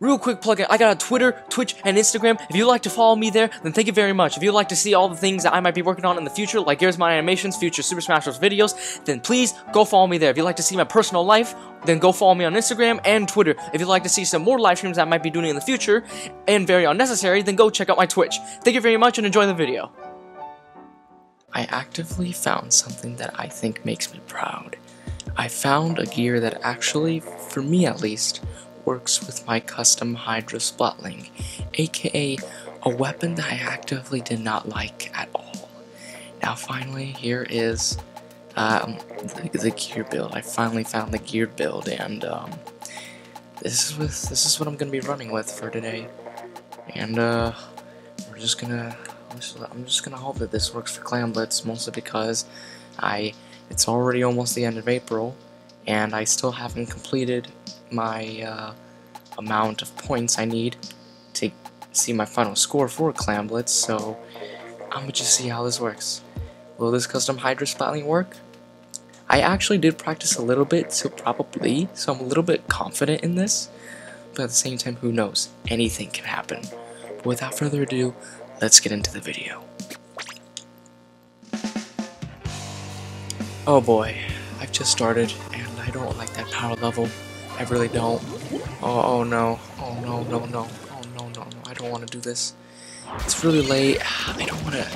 Real quick plug in, I got a Twitter, Twitch, and Instagram. If you'd like to follow me there, then thank you very much. If you'd like to see all the things that I might be working on in the future, like Here's My Animations, future Super Smash Bros. videos, then please go follow me there. If you'd like to see my personal life, then go follow me on Instagram and Twitter. If you'd like to see some more live streams that I might be doing in the future, and very unnecessary, then go check out my Twitch. Thank you very much and enjoy the video. I actively found something that I think makes me proud. I found a gear that actually, for me at least, works with my custom Hydra Splatling, aka a weapon that I actively did not like at all. Now finally, here is um, the, the, gear build. I finally found the gear build, and um, this is with this is what I'm gonna be running with for today. And uh, we're just gonna I'm just gonna hope that this works for Clam Blitz, mostly because I it's already almost the end of April, and I still haven't completed my uh, amount of points I need to see my final score for Clamblitz, so I'm gonna just see how this works. Will this custom Hydra Splatling work? I actually did practice a little bit, so probably, so I'm a little bit confident in this, but at the same time, who knows? Anything can happen. But without further ado, let's get into the video. Oh boy, I've just started, and I don't like that power level. I really don't. Oh, oh no. Oh no, no, no. Oh no, no, no. I don't want to do this. It's really late. I don't want to...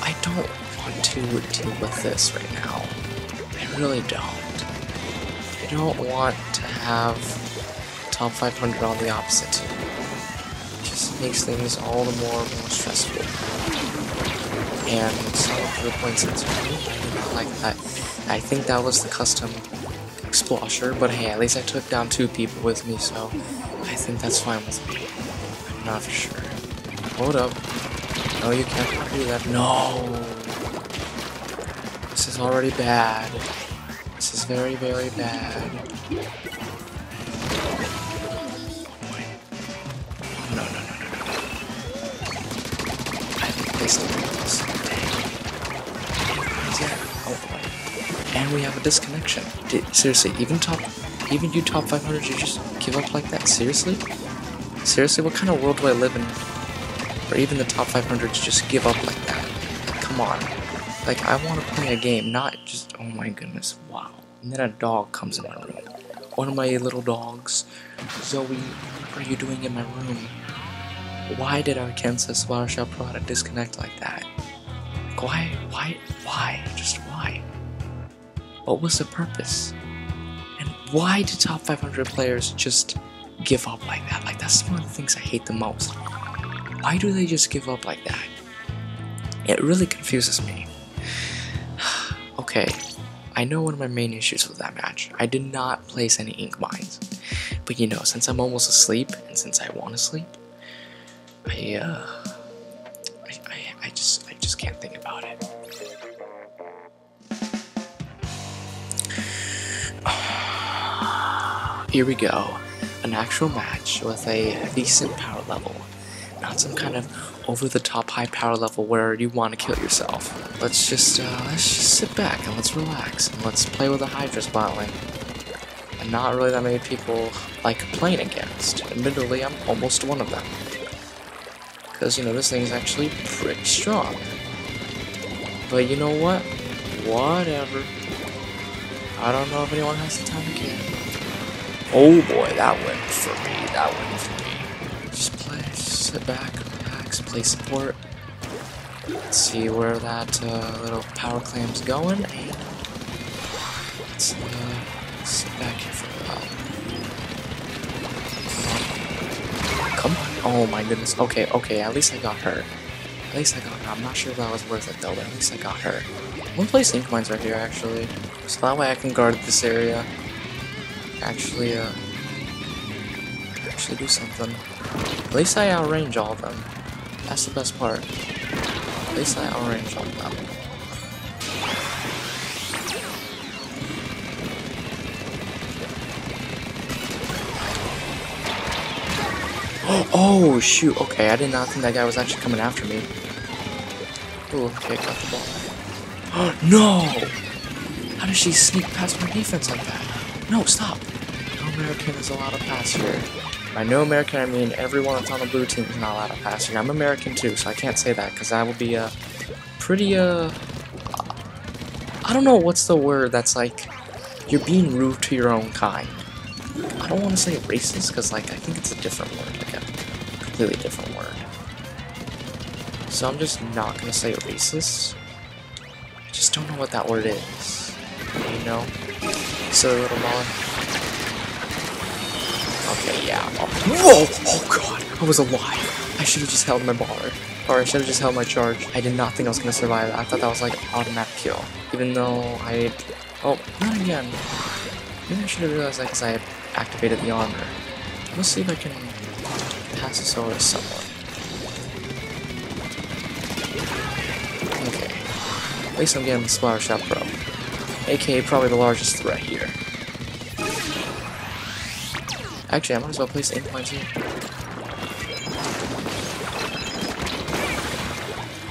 I don't want to deal with this right now. I really don't. I don't want to have top 500 on the opposite. It just makes things all the more, more stressful. And the points I did like that. I think that was the custom Splosher, but hey, at least I took down two people with me, so I think that's fine with me. I'm not for sure. Hold up. No, you can't do that. No! This is already bad. This is very, very bad. And we have a disconnection. seriously, even top, even you top 500, you just give up like that? Seriously? Seriously, what kind of world do I live in? Or even the top 500s just give up like that? Like, come on. Like, I want to play a game, not just, oh my goodness, wow. And then a dog comes in my room. One of my little dogs. Zoe, what are you doing in my room? Why did our Kensa Warsha product disconnect like that? Like, why, why, why? Just why? What was the purpose? And why do top 500 players just give up like that? Like, that's one of the things I hate the most. Why do they just give up like that? It really confuses me. okay, I know one of my main issues with that match. I did not place any ink mines. But you know, since I'm almost asleep, and since I want to sleep, I, uh, I, I, I just, I just can't think about it. Here we go. An actual match with a decent power level. Not some kind of over-the-top high power level where you want to kill yourself. Let's just, uh, let's just sit back and let's relax and let's play with a Hydra Splatling. And not really that many people like playing against. Admittedly, I'm almost one of them. Because, you know, this thing is actually pretty strong. But you know what? Whatever. I don't know if anyone has the time to care. Oh boy, that went for me. That went for me. Just play, sit back, relax, play support. Let's see where that uh, little power clam's going, and let's uh, sit back here for a while. Come on. Oh my goodness. Okay, okay, at least I got her. At least I got her. I'm not sure if that was worth it though, but at least I got her. I'm gonna place ink mines right here actually. So that way I can guard this area actually, uh, actually do something. At least I outrange all of them. That's the best part. At least I outrange all of them. Oh, shoot. Okay, I did not think that guy was actually coming after me. Oh, okay, got the ball. Oh no! How did she sneak past my defense like that? No, stop. No, American is allowed to pass here. By no American, I mean everyone that's on the blue team is not allowed to pass here. I'm American too, so I can't say that, because that would be, uh, pretty, uh, I don't know what's the word that's like, you're being rude to your own kind. I don't want to say racist, because, like, I think it's a different word, like a completely different word. So I'm just not going to say racist. I just don't know what that word is. You know? Silly little mon. Okay, yeah. Oh, whoa! Oh god! I was alive! I should have just held my baller. Or I should have just held my charge. I did not think I was to survive. I thought that was like automatic kill. Even though I... Oh, not again. Maybe I should have realized that because I activated the armor. Let's see if I can pass this over to someone. Okay. At least I'm getting the Splattershot Pro. AKA probably the largest threat here. Actually, I might as well place the ink mine too.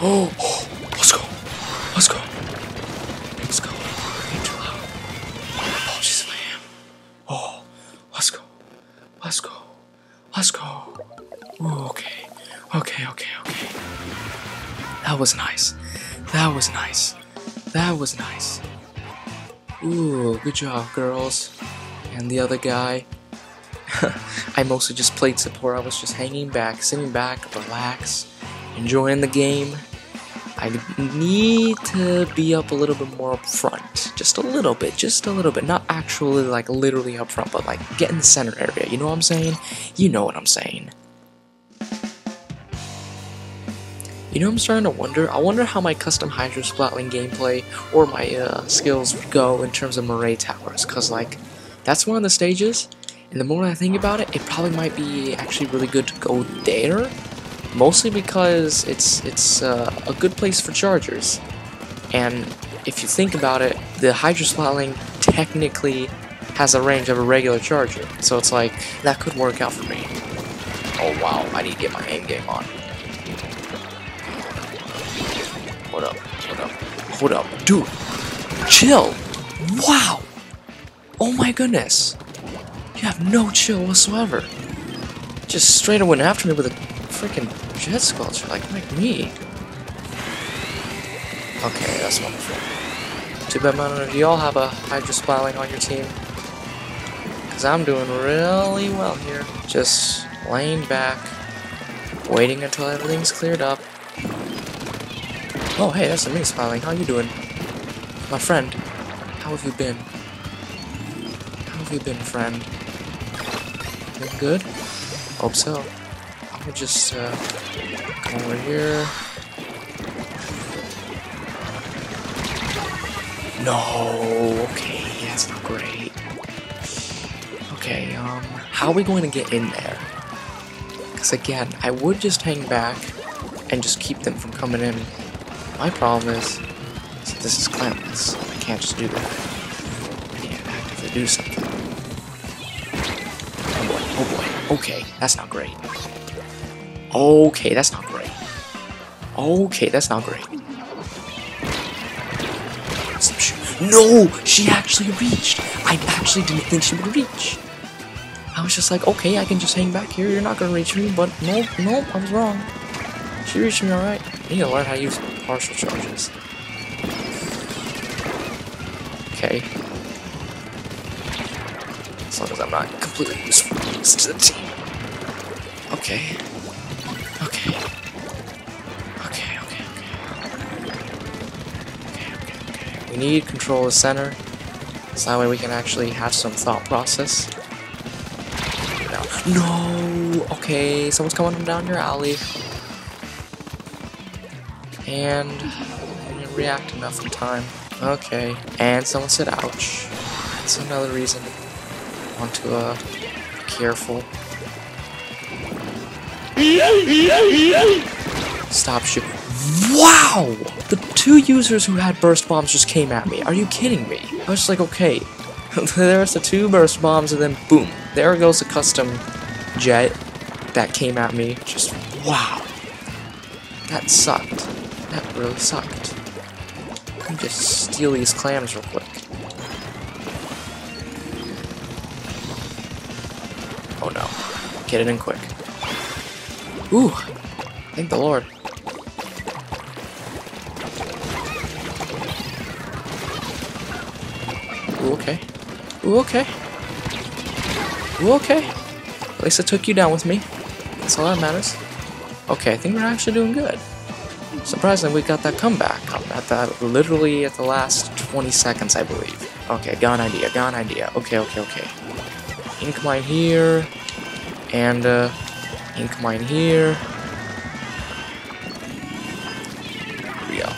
Oh, oh, let's go. Let's go. Let's go. Apologies if I am. Oh, let's go. Let's go. Let's go. Ooh, okay. Okay, okay, okay. That was nice. That was nice. That was nice. Ooh, good job, girls. And the other guy. I mostly just played support. I was just hanging back, sitting back, relax, enjoying the game. I need to be up a little bit more up front. Just a little bit, just a little bit. Not actually like literally up front, but like get in the center area. You know what I'm saying? You know what I'm saying. You know I'm starting to wonder? I wonder how my custom Hydra Splatling gameplay or my uh, skills go in terms of Moray Towers, because like, that's one of the stages, and the more I think about it, it probably might be actually really good to go there, mostly because it's it's uh, a good place for chargers, and if you think about it, the Hydra Splatling technically has a range of a regular charger, so it's like, that could work out for me. Oh wow, I need to get my aim game on. Hold up. Dude, chill. Wow. Oh my goodness. You have no chill whatsoever. Just straight up went after me with a freaking jet squelcher, like, like me. Okay, that's wonderful. Too bad, man. Do y'all have a Hydra Splatling on your team? Because I'm doing really well here. Just laying back, waiting until everything's cleared up. Oh, hey, that's mini smiling. How you doing? My friend, how have you been? How have you been, friend? Been good? Hope so. I'm just, uh, come over here. No, okay, that's not great. Okay, um, how are we going to get in there? Because again, I would just hang back and just keep them from coming in my problem is, is this is Clamblitz. I can't just do that. I need to actively do something. Oh boy, oh boy. Okay, that's not great. Okay, that's not great. Okay, that's not great. No! She actually reached! I actually didn't think she would reach. I was just like, okay, I can just hang back here. You're not gonna reach me, but no, no, I was wrong. She reached me alright. I need to learn how to use partial charges. Okay. As long as I'm not completely useful to the team. Okay. Okay. Okay, okay, okay. Okay, okay, okay. We need control of the center. So that way we can actually have some thought process. No! Okay, someone's coming down your alley and I didn't react enough in time. Okay, and someone said ouch. That's another reason I want to uh, be careful. Stop shooting. Wow! The two users who had burst bombs just came at me. Are you kidding me? I was like, okay. There's the two burst bombs and then boom. There goes the custom jet that came at me. Just wow. That sucked. That really sucked. Let me just steal these clams real quick. Oh no. Get it in quick. Ooh, thank the Lord. Ooh, okay. Ooh, okay. Ooh, okay. At least I took you down with me. That's all that matters. Okay, I think we're actually doing good. Surprisingly, we got that comeback at that literally at the last 20 seconds, I believe. Okay, got an idea, got an idea. Okay, okay, okay. Ink mine here, and uh, ink mine here. Here we go.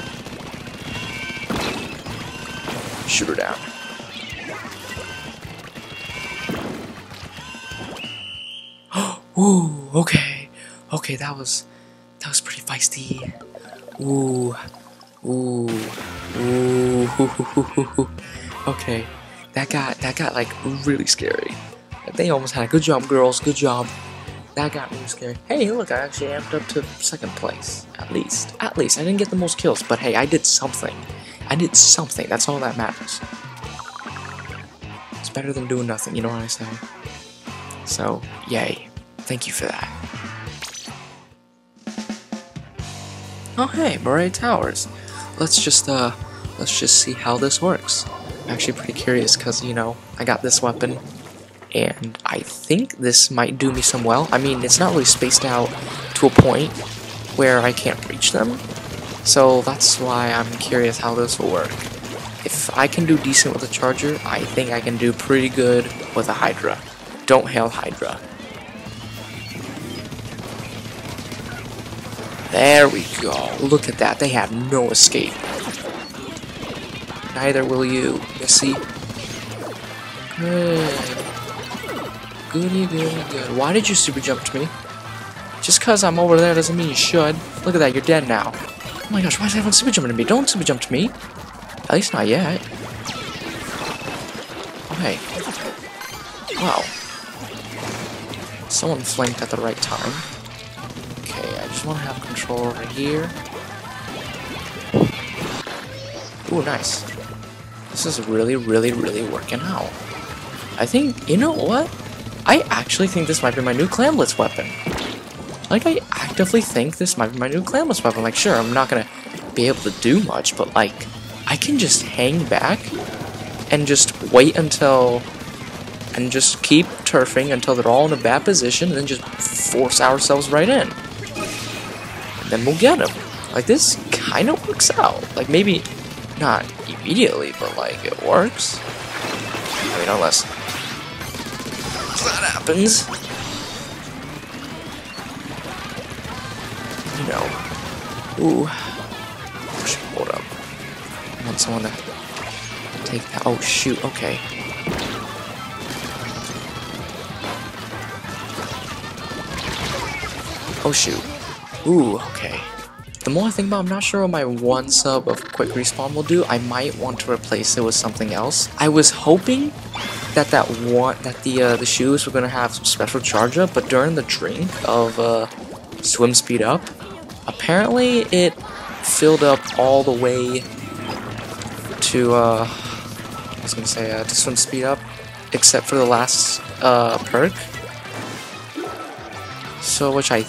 Shoot her down. Ooh, okay. Okay, that was that was pretty feisty. Ooh. Ooh. Ooh. okay. That got that got like really scary. They almost had a good job, girls. Good job. That got really scary. Hey, look, I actually amped up to second place. At least. At least. I didn't get the most kills, but hey, I did something. I did something. That's all that matters. It's better than doing nothing, you know what I say? So, yay. Thank you for that. Oh hey, Moray Towers. Let's just uh let's just see how this works. I'm actually pretty curious because, you know, I got this weapon and I think this might do me some well. I mean, it's not really spaced out to a point where I can't reach them. So that's why I'm curious how this will work. If I can do decent with a charger, I think I can do pretty good with a Hydra. Don't hail Hydra. There we go. Look at that. They have no escape. Neither will you, Missy. Good. Goody, goody, good. Why did you super jump to me? Just because I'm over there doesn't mean you should. Look at that, you're dead now. Oh my gosh, why is everyone super jumping to me? Don't super jump to me. At least not yet. Hey. Wow. Someone flanked at the right time. Just want to have control over here. Ooh, nice. This is really, really, really working out. I think, you know what? I actually think this might be my new Clamblitz weapon. Like, I actively think this might be my new Clamblitz weapon. Like, sure, I'm not gonna be able to do much, but like, I can just hang back and just wait until and just keep turfing until they're all in a bad position and then just force ourselves right in. Then we'll get him. Like, this kind of works out. Like, maybe not immediately, but like, it works. I mean, unless that happens. You know. Ooh. Hold up. I want someone to take that. Oh, shoot. Okay. Oh, shoot. Ooh, okay. The more I think about it, I'm not sure what my one sub of quick respawn will do. I might want to replace it with something else. I was hoping that that one that the uh, the shoes were gonna have some special charge up, but during the drink of uh, swim speed up, apparently it filled up all the way to uh, I was gonna say uh, to swim speed up, except for the last uh, perk. So which I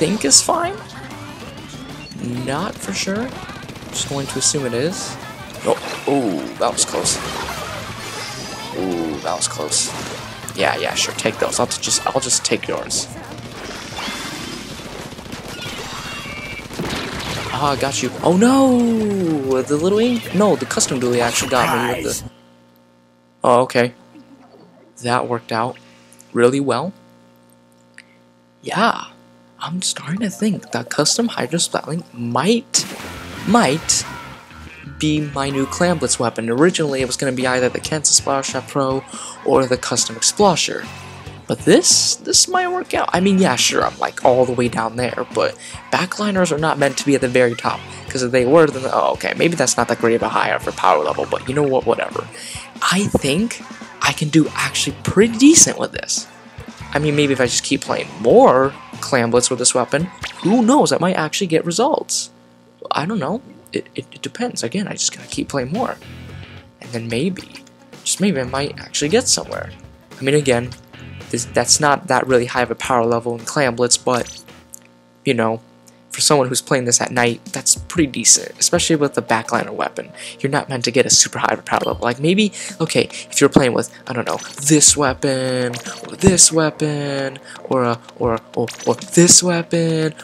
think is fine. Not for sure. Just going to assume it is. Oh, oh, that was close. Ooh, that was close. Yeah, yeah, sure. Take those. I'll just, I'll just take yours. Ah, I got you. Oh no! The little ink? No, the custom Dualie actually got me with the. Oh, okay. That worked out really well. Yeah. I'm starting to think that custom Hydra Splatling might, might be my new Clamblitz weapon. Originally, it was going to be either the Kensa Splash Pro or the custom Explosher. But this, this might work out. I mean, yeah, sure, I'm like all the way down there, but backliners are not meant to be at the very top. Because if they were, then, oh, okay, maybe that's not that great of a higher for power level, but you know what, whatever. I think I can do actually pretty decent with this. I mean, maybe if I just keep playing more Clamblitz with this weapon, who knows, I might actually get results. I don't know. It, it, it, depends. Again, I just gotta keep playing more. And then maybe, just maybe I might actually get somewhere. I mean, again, this, that's not that really high of a power level in Clam Blitz, but, you know, for someone who's playing this at night, that's pretty decent, especially with the backliner weapon. You're not meant to get a super high power level. Like maybe, okay, if you're playing with, I don't know, this weapon, or this weapon, or a, or, or, or this weapon,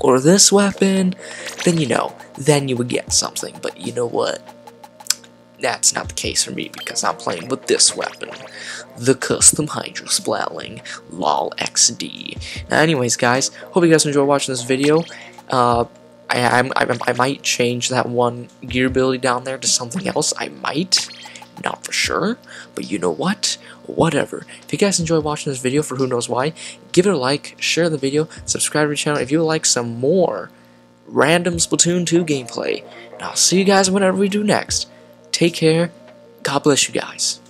or this weapon, then you know, then you would get something. But you know what? That's not the case for me because I'm playing with this weapon, the Custom Hydra Splatling LOL XD. Now, anyways, guys, hope you guys enjoy watching this video. Uh, I, I'm, I, I might change that one gear ability down there to something else. I might. Not for sure, but you know what? Whatever. If you guys enjoy watching this video for who knows why, give it a like, share the video, subscribe to the channel if you would like some more random Splatoon 2 gameplay. And I'll see you guys whenever we do next. Take care. God bless you guys.